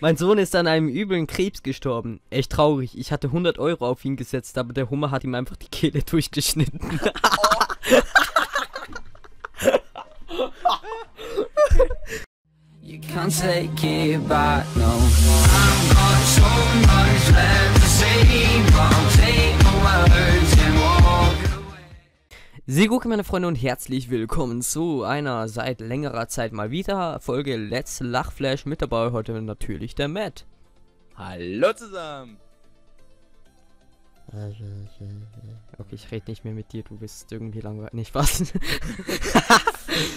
Mein Sohn ist an einem üblen Krebs gestorben. Echt traurig. Ich hatte 100 Euro auf ihn gesetzt, aber der Hummer hat ihm einfach die Kehle durchgeschnitten. You can't take it back, no. I've got so much left to say, but I'll Gut, meine Freunde, und herzlich willkommen zu einer seit längerer Zeit mal wieder Folge Let's Lachflash mit dabei. Heute natürlich der Matt. Hallo zusammen! Okay, ich rede nicht mehr mit dir, du bist irgendwie langweilig. Nicht was?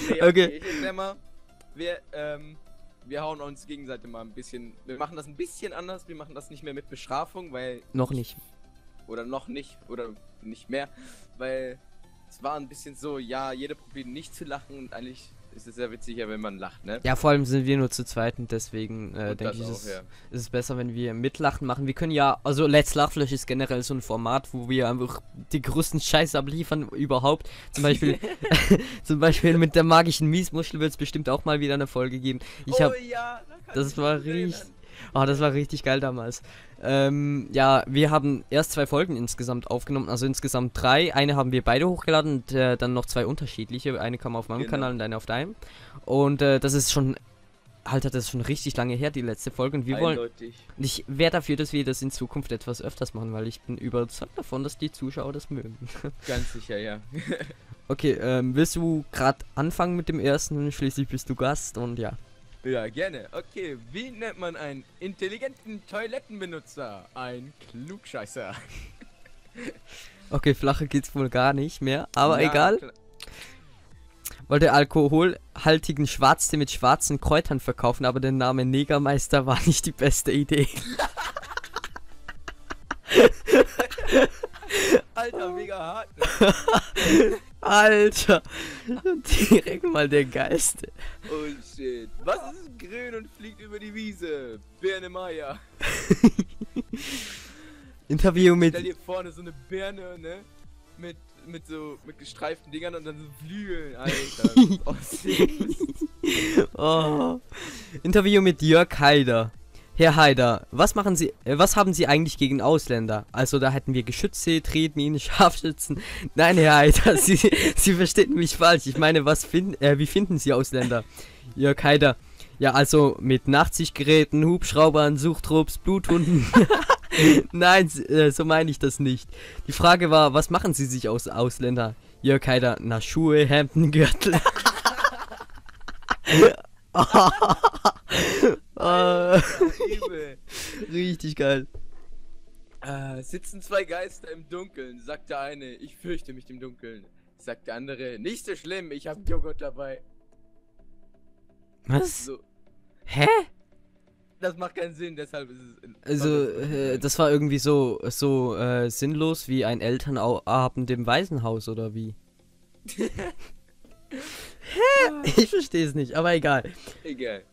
Nee, Okay. Ich mal. Wir, ähm, wir hauen uns gegenseitig mal ein bisschen. Wir machen das ein bisschen anders. Wir machen das nicht mehr mit Bestrafung, weil. Noch nicht. Oder noch nicht. Oder nicht mehr. Weil es war ein bisschen so, ja, jeder probiert nicht zu lachen und eigentlich ist es sehr witziger, wenn man lacht, ne? Ja, vor allem sind wir nur zu zweit und deswegen äh, denke das ich, auch, ist, ja. ist es besser, wenn wir mitlachen machen. Wir können ja, also Let's Lachflash ist generell so ein Format, wo wir einfach die größten Scheiß abliefern überhaupt. Zum Beispiel, zum Beispiel mit der magischen Miesmuschel wird es bestimmt auch mal wieder eine Folge geben. Ich oh habe ja, das ich war richtig- Oh, das war richtig geil damals. Ähm, ja, wir haben erst zwei Folgen insgesamt aufgenommen, also insgesamt drei. Eine haben wir beide hochgeladen und äh, dann noch zwei unterschiedliche. Eine kam auf meinem Genau. Kanal und eine auf deinem. Und äh, das ist schon, Alter, das ist schon richtig lange her, die letzte Folge. Und wir wollen, Eindeutig. und ich wäre dafür, dass wir das in Zukunft etwas öfters machen, weil ich bin überzeugt davon, dass die Zuschauer das mögen. Ganz sicher, ja. okay, ähm, willst du gerade anfangen mit dem ersten? Schließlich bist du Gast und ja. Ja, gerne. Okay, wie nennt man einen intelligenten Toilettenbenutzer? Ein Klugscheißer. Okay, flacher geht's wohl gar nicht mehr, aber Ja, egal. klar. wollte alkoholhaltigen Schwarztee mit schwarzen Kräutern verkaufen, aber der Name Negermeister war nicht die beste Idee. Alter, mega hart. Ne? Alter, direkt mal der Geist. Oh shit. Was ist grün und fliegt über die Wiese? Birne Meier. Interview mit. Stell dir vorne so eine Birne, ne? Mit, mit so, mit gestreiften Dingern und dann so Flügeln, Alter. oh. Oh. Interview mit Jörg Haider. Herr Haider, was machen Sie, äh, was haben Sie eigentlich gegen Ausländer? Also da hätten wir Geschütze, Tretminen, Scharfschützen. Nein, Herr Haider, Sie, Sie verstehen mich falsch. Ich meine, was finden, äh, wie finden Sie Ausländer? Jörg Haider, ja also mit Nachtsichtgeräten, Hubschraubern, Suchtrupps, Bluthunden. Nein, äh, so meine ich das nicht. Die Frage war, was machen Sie sich aus Ausländer? Jörg Haider, na Schuhe, Hemden, Gürtel. Ah, Übel. richtig geil. Äh, sitzen zwei Geister im Dunkeln, sagt der eine, ich fürchte mich im Dunkeln. Sagt der andere, nicht so schlimm, ich hab Joghurt dabei. Was? So, Hä? das macht keinen Sinn, deshalb ist es. Also, äh, das war irgendwie so, so äh, sinnlos wie ein Elternabend im Waisenhaus oder wie? Hä? Ich verstehe es nicht, aber egal. Egal.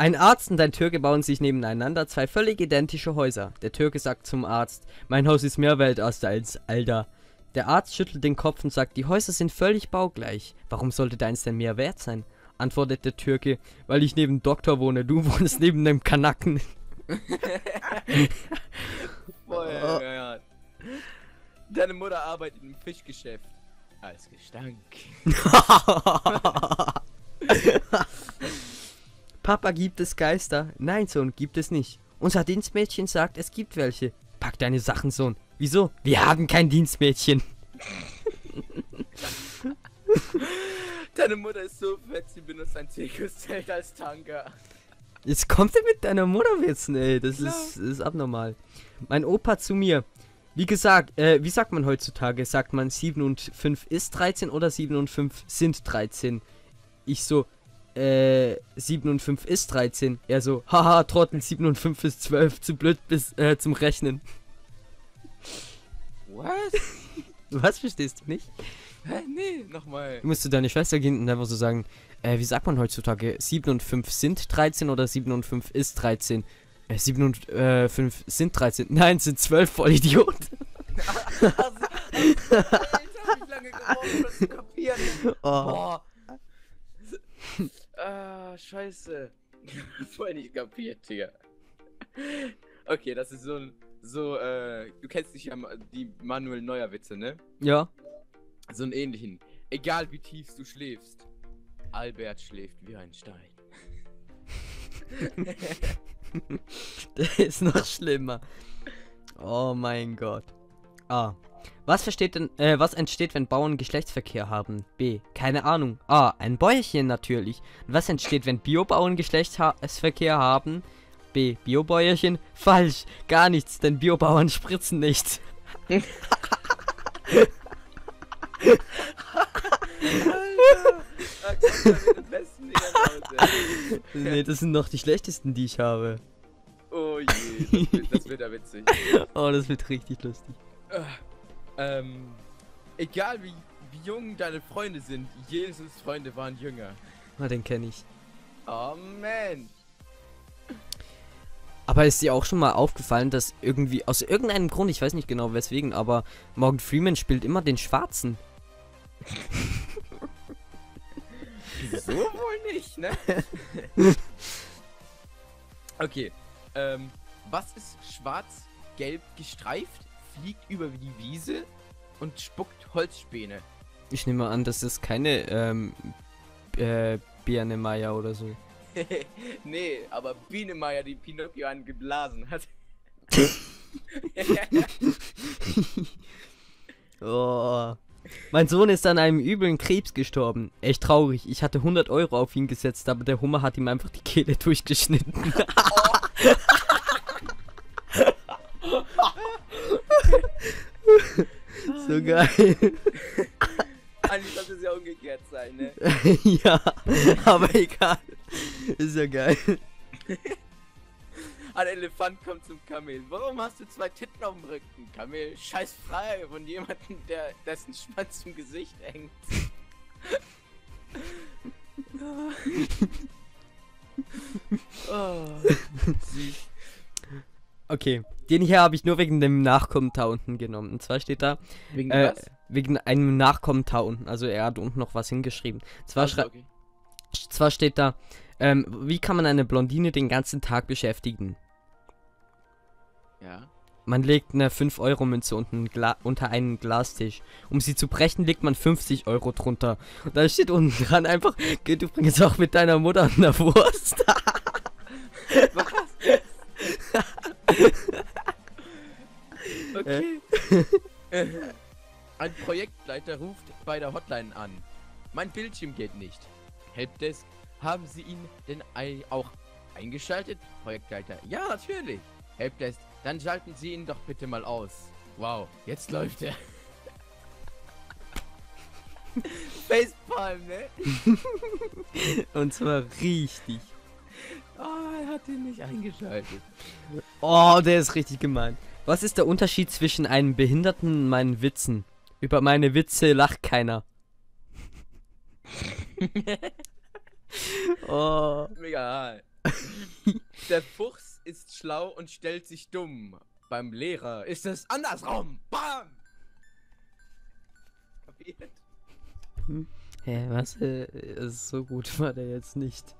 Ein Arzt und ein Türke bauen sich nebeneinander zwei völlig identische Häuser. Der Türke sagt zum Arzt, mein Haus ist mehr wert als deins, Alter. Der Arzt schüttelt den Kopf und sagt, die Häuser sind völlig baugleich. Warum sollte deins denn mehr wert sein? Antwortet der Türke, weil ich neben Doktor wohne, du wohnst neben einem Kanacken. Voll, Oh. ja, ja. Deine Mutter arbeitet im Fischgeschäft. Als Gestank. Papa, gibt es Geister? Nein, Sohn, gibt es nicht. Unser Dienstmädchen sagt, es gibt welche. Pack deine Sachen, Sohn. Wieso? Wir haben kein Dienstmädchen. Deine Mutter ist so fett, sie benutzt ein Zirkuszelt als Tanker. Jetzt kommt er mit deiner Mutterwitzen, ey. Das ist, das ist abnormal. Mein Opa zu mir. Wie gesagt, äh, wie sagt man heutzutage? Sagt man 7 und 5 ist 13 oder 7 und 5 sind 13? Ich so, äh, 7 und 5 ist 13. Er so, haha, Trottel, 7 und 5 ist 12. Zu blöd bis, äh, zum Rechnen. Was? Was verstehst du nicht? Hä? Nee, nochmal. Du musst zu deiner Schwester gehen und einfach so sagen, äh, wie sagt man heutzutage? 7 und 5 sind 13 oder 7 und 5 ist 13? Äh, 7 und äh, 5 sind 13. Nein, sind 12, Vollidiot. Alter, hab ich lange gebraucht, um das zu kapieren. Oh. Boah. Ah, scheiße. Voll nicht kapiert, Digga. Okay, das ist so ein. So, äh, du kennst dich ja die Manuel Neuer Witze, ne? Ja. So einen ähnlichen. Egal wie tief du schläfst. Albert schläft wie ein Stein. Der ist noch schlimmer. Oh mein Gott. A. Was versteht denn, äh, was entsteht, wenn Bauern Geschlechtsverkehr haben? B. Keine Ahnung. A. Ein Bäuerchen natürlich. Und was entsteht, wenn Biobauern Geschlechtsverkehr haben? B. Biobäuerchen? Falsch. Gar nichts, denn Biobauern spritzen nicht. Ah, kommt da mit den besten Dingern raus, ey. nee, das sind noch die schlechtesten, die ich habe. Oh je, das wird, das wird ja witzig. Oh, das wird richtig lustig. Ähm, egal wie, wie jung deine Freunde sind, Jesus Freunde waren jünger. Ah, den kenne ich. Oh man. Aber ist dir auch schon mal aufgefallen, dass irgendwie, aus irgendeinem Grund, ich weiß nicht genau weswegen, aber Morgan Freeman spielt immer den Schwarzen. So wohl nicht, ne? okay. Ähm, was ist schwarz-gelb gestreift, fliegt über die Wiese und spuckt Holzspäne? Ich nehme an, das ist keine, ähm, äh, Birne Meier oder so. nee, aber Bienemeier, die Pinocchio angeblasen hat. Oh. Mein Sohn ist an einem üblen Krebs gestorben. Echt traurig. Ich hatte 100 Euro auf ihn gesetzt, aber der Hummer hat ihm einfach die Kehle durchgeschnitten. so geil. Eigentlich sollte es ja umgekehrt sein, ne? ja, aber egal. Ist ja geil. Ein Elefant kommt zum Kamel. Warum hast du zwei Titten auf dem Rücken? Kamel, scheiß frei von jemandem, der dessen Schwanz im Gesicht hängt. oh, süß. Okay, den hier habe ich nur wegen dem Nachkommentar unten genommen. Und zwar steht da, Wegen äh, was? wegen einem Nachkommentar unten. Also er hat unten noch was hingeschrieben. Zwar, Also, okay. zwar steht da, ähm, wie kann man eine Blondine den ganzen Tag beschäftigen? Ja. Man legt eine 5-Euro-Münze unten Gla unter einen Glastisch. Um sie zu brechen, legt man 50 Euro drunter. Und da steht unten dran einfach, geht übrigens auch mit deiner Mutter an der Wurst. Okay. Ein Projektleiter ruft bei der Hotline an. Mein Bildschirm geht nicht. Helpdesk, haben Sie ihn denn auch eingeschaltet? Projektleiter, ja, natürlich. Helpdesk, dann schalten Sie ihn doch bitte mal aus. Wow, jetzt läuft er. Facepalm, ne? Und zwar richtig. Oh, er hat ihn nicht eingeschaltet. Oh, der ist richtig gemein. Was ist der Unterschied zwischen einem Behinderten und meinen Witzen? Über meine Witze lacht keiner. oh. Egal. Der Fuchs ist schlau und stellt sich dumm. Beim Lehrer ist es andersrum. Bam! Kapiert? Hä, was? Äh, ist so gut war der jetzt nicht.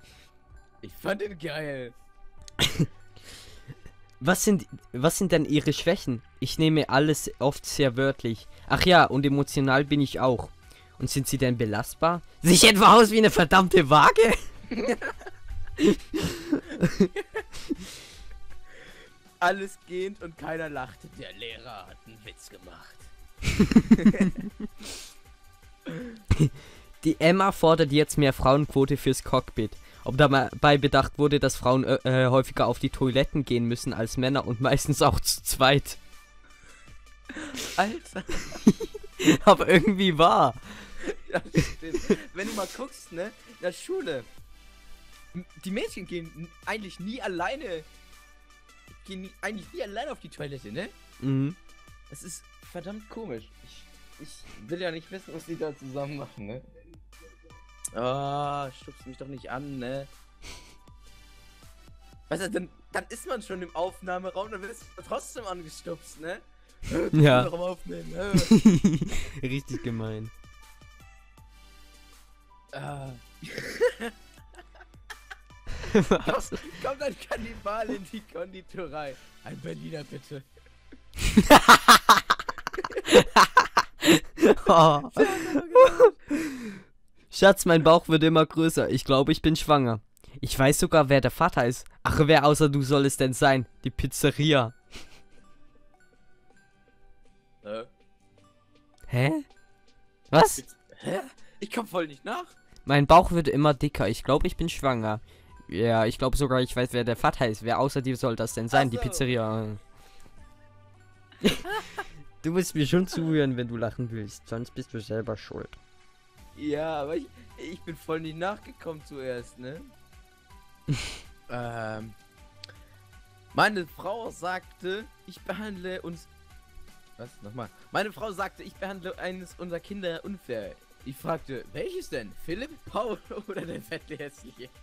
Ich fand ihn geil. Was sind, was sind denn ihre Schwächen? Ich nehme alles oft sehr wörtlich. Ach ja, und emotional bin ich auch. Und sind sie denn belastbar? Sich etwa aus wie eine verdammte Waage? Alles gehend und keiner lachte. Der Lehrer hat einen Witz gemacht. Die Emma fordert jetzt mehr Frauenquote fürs Cockpit. Ob dabei bedacht wurde, dass Frauen äh, äh, häufiger auf die Toiletten gehen müssen als Männer und meistens auch zu zweit. Alter. Aber irgendwie wahr. Ja. Wenn du mal guckst, ne? In der Schule. Die Mädchen gehen eigentlich nie alleine. Gehen nie, eigentlich nie alleine auf die Toilette, ne? Mhm. Das ist verdammt komisch. Ich, ich will ja nicht wissen, was die da zusammen machen, ne? Ah, stupst mich doch nicht an, ne? Weißt du, dann, dann ist man schon im Aufnahmeraum, dann wirst du trotzdem angestupst, ne? Ja. Aufnehmen. äh. Richtig gemein. Ah. Was? Kommt ein Kannibal in die Konditorei. Ein Berliner bitte. Oh. Schatz, mein Bauch wird immer größer. Ich glaube, ich bin schwanger. Ich weiß sogar, wer der Vater ist. Ach, wer außer du soll es denn sein? Die Pizzeria. Äh, Hä? Was? hä? Ich komm voll nicht nach. Mein Bauch wird immer dicker. Ich glaube, ich bin schwanger. Ja, ich glaube sogar, ich weiß, wer der Vater ist. Wer außer dir soll das denn sein? Ach Die so. Pizzeria. du musst mir schon zuhören, wenn du lachen willst. Sonst bist du selber schuld. Ja, aber ich, ich bin voll nicht nachgekommen zuerst, ne? ähm. Meine Frau sagte, ich behandle uns. Was? Nochmal. Meine Frau sagte, ich behandle eines unserer Kinder unfair. Ich fragte, welches denn? Philipp, Paul oder der fette hässliche?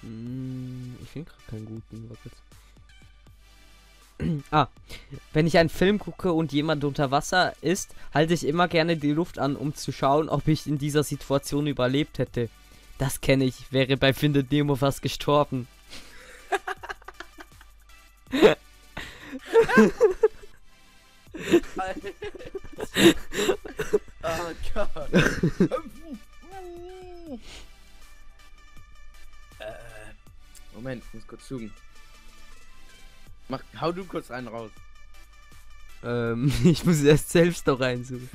Hm, ich finde gerade keinen guten. Warte kurz. ah, wenn ich einen Film gucke und jemand unter Wasser ist, halte ich immer gerne die Luft an, um zu schauen, ob ich in dieser Situation überlebt hätte. Das kenne ich, wäre bei Findet Nemo fast gestorben. oh Gott. äh, Moment, ich muss kurz suchen. Mach, hau du kurz einen raus. Ähm, ich muss erst selbst noch reinsuchen.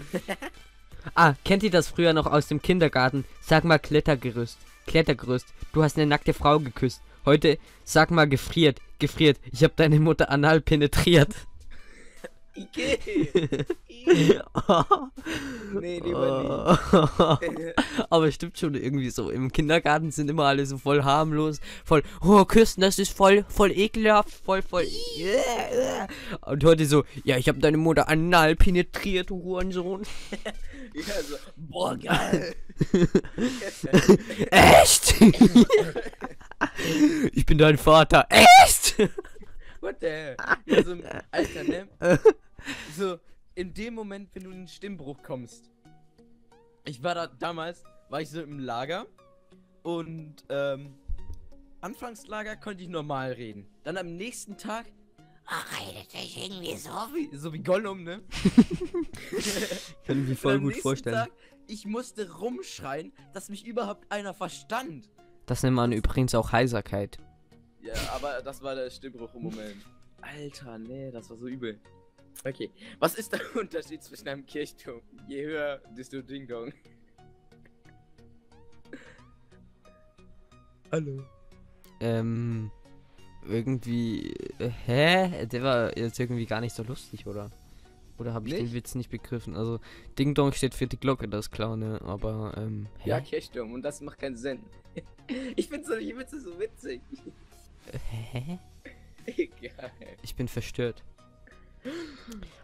ah, kennt ihr das früher noch aus dem Kindergarten? Sag mal Klettergerüst. Klettergerüst. Du hast eine nackte Frau geküsst. Heute sag mal gefriert. Gefriert. Ich hab deine Mutter anal penetriert. Ikea. nee, lieber nicht. Aber stimmt schon irgendwie so. Im Kindergarten sind immer alle so voll harmlos, voll, oh, küssen, das ist voll, voll ekelhaft, voll, voll. Und heute so, ja, ich habe deine Mutter anal penetriert, du Hurensohn. ja, so, boah, geil. Echt? ich bin dein Vater. Echt? Ja, so, Alter, ne? So, in dem Moment, wenn du in den Stimmbruch kommst. Ich war da damals, war ich so im Lager und ähm, Anfangslager konnte ich normal reden. Dann am nächsten Tag ah, redete ich irgendwie so wie, so wie Gollum, ne? Kann ich mir voll gut vorstellen. Tag, ich musste rumschreien, dass mich überhaupt einer verstand. Das nennt man übrigens auch Heiserkeit. Ja, aber das war der Stimmbruch im Moment. Alter, nee, das war so übel. Okay, was ist der Unterschied zwischen einem Kirchturm? Je höher, desto Ding Dong. Hallo. Ähm, irgendwie, hä? Der war jetzt irgendwie gar nicht so lustig, oder? Oder habe ich den? Witz nicht begriffen? Also, Ding Dong steht für die Glocke, das ist klar, ne? Aber, ähm, hä? Ja, Kirchturm, und das macht keinen Sinn. Ich finde solche Witze so witzig. Hä? Egal. Ich bin verstört.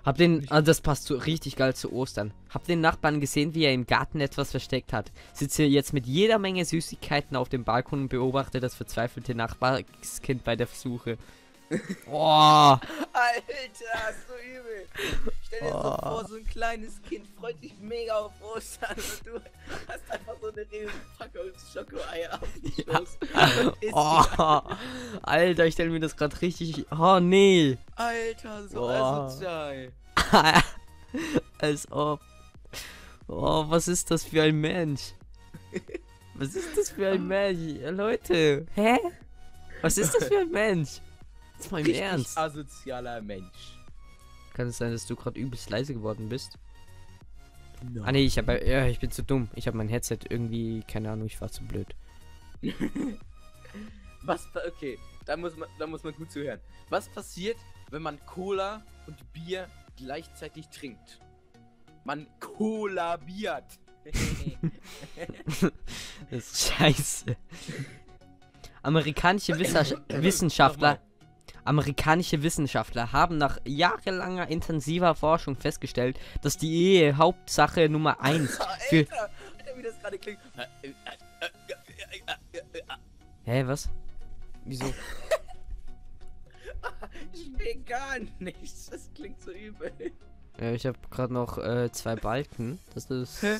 Hab den, ah, das passt so richtig geil zu Ostern. Hab den Nachbarn gesehen, wie er im Garten etwas versteckt hat. Sitze jetzt mit jeder Menge Süßigkeiten auf dem Balkon und beobachte das verzweifelte Nachbarskind bei der Suche. Boah, Alter, so übel. Stell dir so Oh. vor, so ein kleines Kind freut sich mega auf Ostern und du hast einfach so eine riesen Packung Schokoeier auf dem Schoß. und isst die. oh, Alter, ich stelle mir das gerade richtig. Oh nee. Alter, so asozial. Als ob. Oh, was ist das für ein Mensch? Was ist das für ein Mensch? Ja, Leute, hä? Was ist das für ein Mensch? Jetzt mal im Richtig Ernst. asozialer Mensch. Kann es sein, dass du gerade übelst leise geworden bist? Ah nee, ich habe ja, ich bin zu dumm. Ich habe mein Headset irgendwie, keine Ahnung, ich war zu blöd. Was, okay, da muss man, da muss man gut zuhören. Was passiert, wenn man Cola und Bier gleichzeitig trinkt? Man kollabiert. Das ist scheiße. Amerikanische. Wissenschaftler Amerikanische Wissenschaftler haben nach jahrelanger intensiver Forschung festgestellt, dass die Ehe Hauptsache Nummer 1 für Alter, Alter, wie das gerade klingt. Hä, was? Wieso? Ich will gar nichts. Das klingt so übel. Ja, ich habe gerade noch äh, zwei Balken. Das ist. Hä?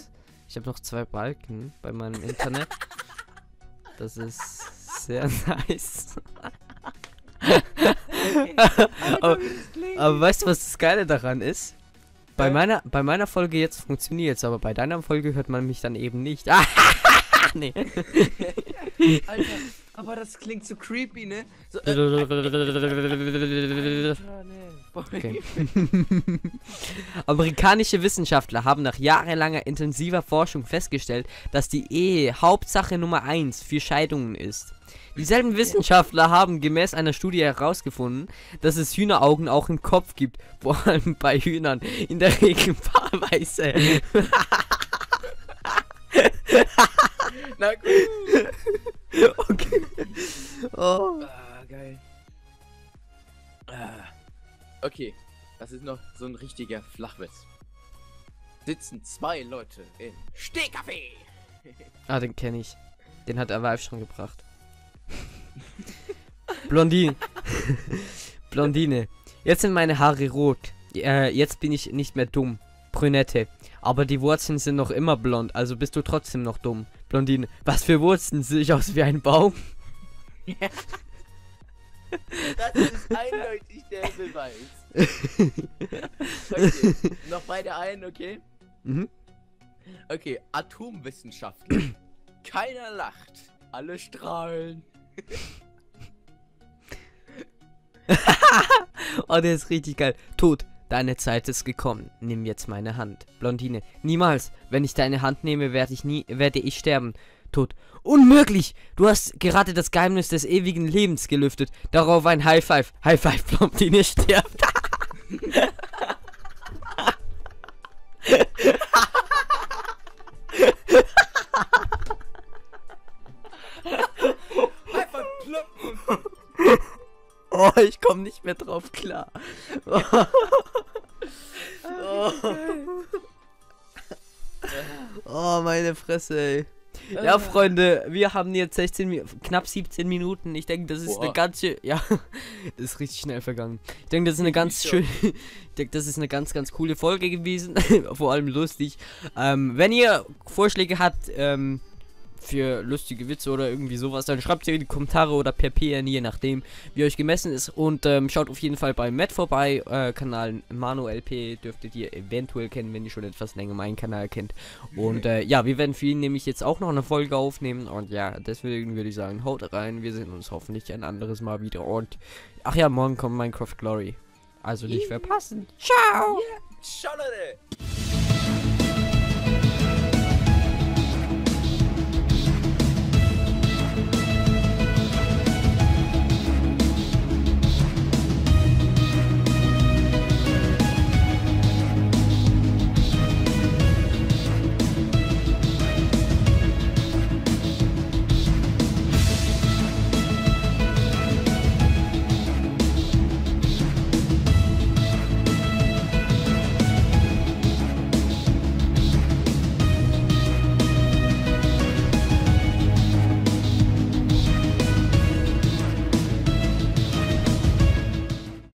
Ich habe noch zwei Balken bei meinem Internet. Das ist sehr nice. Aber, aber weißt du, was das Geile daran ist? Bei meiner, bei meiner Folge jetzt funktioniert's, aber bei deiner Folge hört man mich dann eben nicht. Ah, nee. Alter, aber das klingt so creepy, ne? So, äh, nee. Boah, Okay. Amerikanische Wissenschaftler haben nach jahrelanger intensiver Forschung festgestellt, dass die Ehe Hauptsache Nummer 1 für Scheidungen ist. Dieselben Wissenschaftler haben gemäß einer Studie herausgefunden, dass es Hühneraugen auch im Kopf gibt, vor allem bei Hühnern, in der Regel paarweise. Na gut. Okay. Oh. Ah, geil. Ah. Okay, das ist noch so ein richtiger Flachwitz. Sitzen zwei Leute im Stehkaffee. Ah, den kenne ich. Den hat er Vive schon gebracht. Blondine. Blondine. Jetzt sind meine Haare rot. Äh, jetzt bin ich nicht mehr dumm. Brünette. Aber die Wurzeln sind noch immer blond, also bist du trotzdem noch dumm. Blondine. Was für Wurzeln? Sehe ich aus wie ein Baum? Das ist eindeutig der Beweis. Okay, noch beide ein, okay? Mhm. Okay, Atomwissenschaftler. Keiner lacht. Alle strahlen. Oh, der ist richtig geil. Tod. Deine Zeit ist gekommen. Nimm jetzt meine Hand. Blondine. Niemals. Wenn ich deine Hand nehme, werde ich nie, werde ich sterben. Tod. Unmöglich! Du hast gerade das Geheimnis des ewigen Lebens gelüftet. Darauf ein High Five. High Five, Blondine stirbt. komme nicht mehr drauf klar. Oh, oh meine Fresse, ey. Ja, Freunde, wir haben jetzt 16, Mi- knapp 17 Minuten. Ich denke, das ist eine Boah. ganze, ja, ist richtig schnell vergangen. Ich denke, das ist eine ganz schön, ich denke, das ist eine ganz, ganz coole Folge gewesen. Vor allem lustig. Ähm, wenn ihr Vorschläge habt, ähm, für lustige Witze oder irgendwie sowas, dann schreibt sie in die Kommentare oder per PN, je nachdem, wie euch gemessen ist. Und ähm, schaut auf jeden Fall bei Matt vorbei, äh, Kanal ManuLP dürftet ihr eventuell kennen, wenn ihr schon etwas länger meinen Kanal kennt. Und äh, ja, wir werden für ihn nämlich jetzt auch noch eine Folge aufnehmen. Und ja, deswegen würde ich sagen, haut rein. Wir sehen uns hoffentlich ein anderes Mal wieder. Und ach ja, morgen kommt Minecraft Glory. Also nicht verpassen. Ciao! Ciao, Leute.